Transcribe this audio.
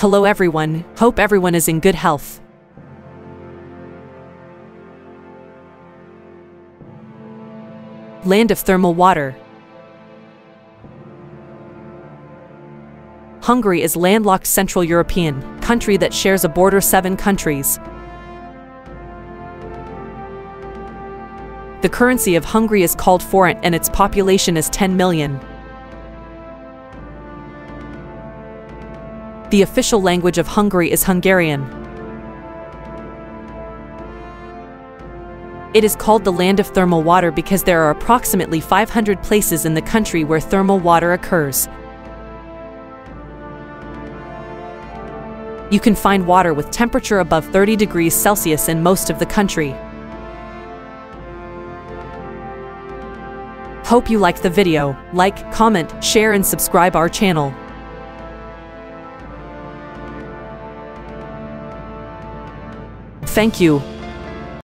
Hello everyone, hope everyone is in good health. Land of thermal water. Hungary is landlocked Central European country that shares a border seven countries. The currency of Hungary is called forint and its population is 10 million. The official language of Hungary is Hungarian. It is called the land of thermal water because there are approximately 500 places in the country where thermal water occurs. You can find water with temperature above 30 degrees Celsius in most of the country. Hope you liked the video. Like, comment, share and subscribe our channel. Thank you.